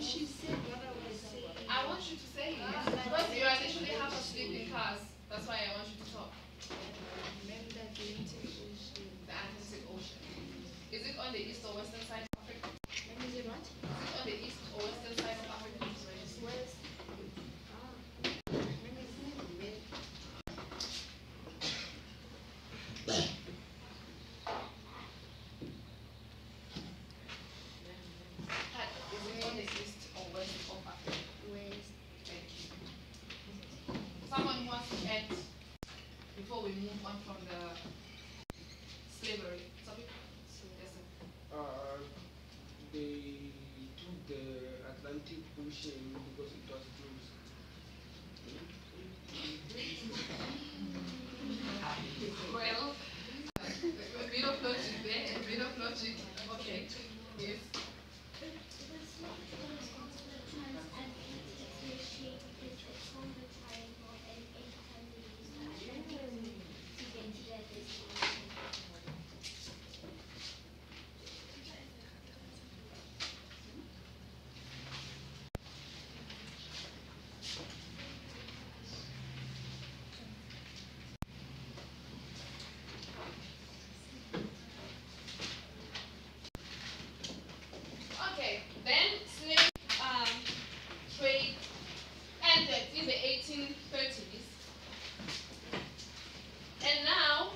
she said what I was saying. I want you to say it. Because you are literally half asleep in class. That's why I want you to talk. Remember the Atlantic Ocean. The Atlantic Ocean. Is it on the east or western side of Africa? Let me see what? Is it on the east or western side of Africa? West. Ah. Let me see. Wait. Is it on the east or west of Africa? West. Thank you. Someone who wants to add before we move on from the slavery topic? Yes, sir. Uh, they took the Atlantic Ocean because it was closed. Well, a bit of logic there, a bit of logic. Okay. Yes. Okay, then slave um, trade ended in the 1830s. And now,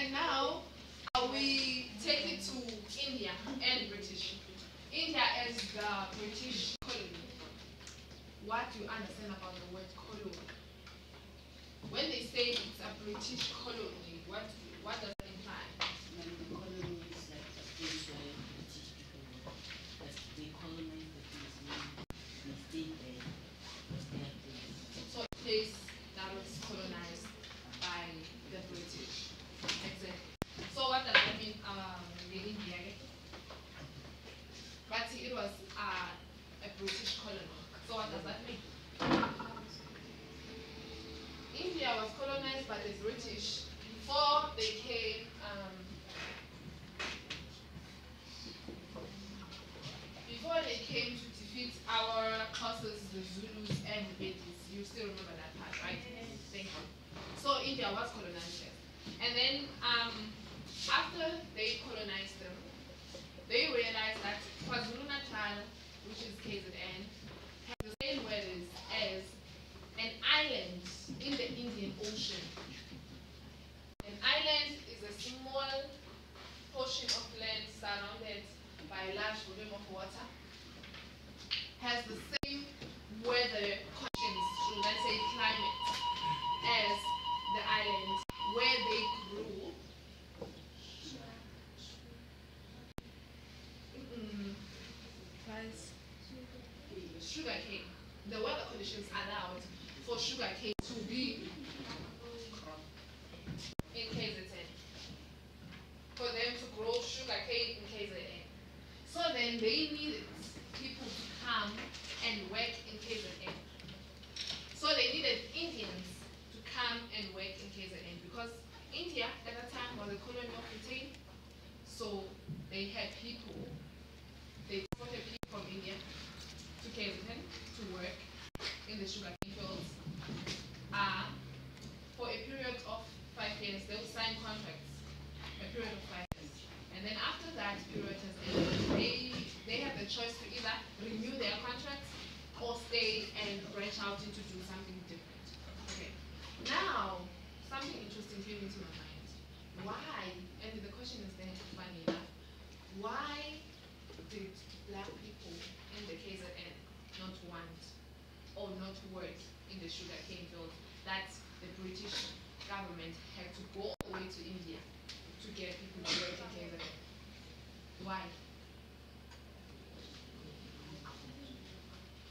and now uh, we take it to India and British. India is the British colony. What do you understand about the word colony? When they say it's a British colony, what what does it imply? When the colony is like a place where British people were, that they colonized the place and they stayed there. It was their place. So a place that was colonized by the British. Exactly. So what does that mean? Um, the India. But uh, a British colony. So what does that mean? India was colonized by the British before they came. Um, before they came to defeat our causes, the Zulus and the Bedouins. You still remember that part, right? Thank you. So India was colonized. And then um, after they colonized them, they realized that KwaZulu Natal, which is KZN, has the same weathers as an island in the Indian Ocean. An island is a small portion of land surrounded by a large volume of water, has the same weather conditions, I say climate, as the island where they grew. Mm, sugar cane. The weather conditions allowed for sugar cane to be in KZN. For them to grow sugar cane in KZN. Then they needed people to come and work in KZN. So they needed Indians to come and work in KZN because India at that time was a colony of Britain. So they had people, they imported people from India to KZN to work in the sugarcane fields. Uh, for a period of five years, they would sign contracts, a period of five years. And then after that period has ended, they, they have the choice to either renew their contracts or stay and branch out into do something different. Okay. Now, something interesting came into my mind. Why, and the question is then funny enough, why did black people in the KZN not want or not work in the sugarcane field that the British government had to go all the way to India to get people to work KZN? Why?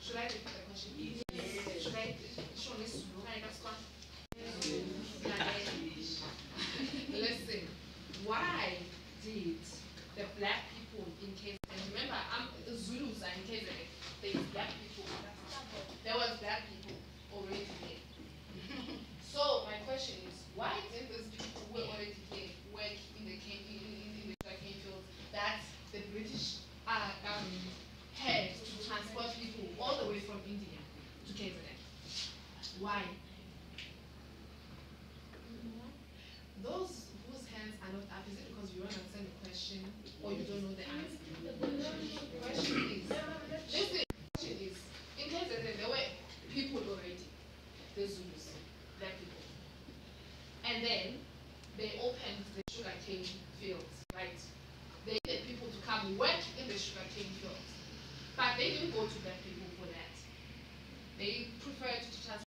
Should I repeat the question? Should I, should I, should I ask one? Listen, why did the black people in KZN, and remember, I'm, the Zulus are in KZN, there's black people, there was black people already there. So my question is, why didn't those people who were already there work in the cane, in, in, in the sugarcane fields that the British uh, Why? Those whose hands are not up, is it because you don't understand the question or you don't know the answer? The question is, listen, the question is, in case that there were people already, the Zulus, black people. And then they opened the sugarcane fields, right? They needed people to come work in the sugarcane fields. But they didn't go to black people for that. They preferred to just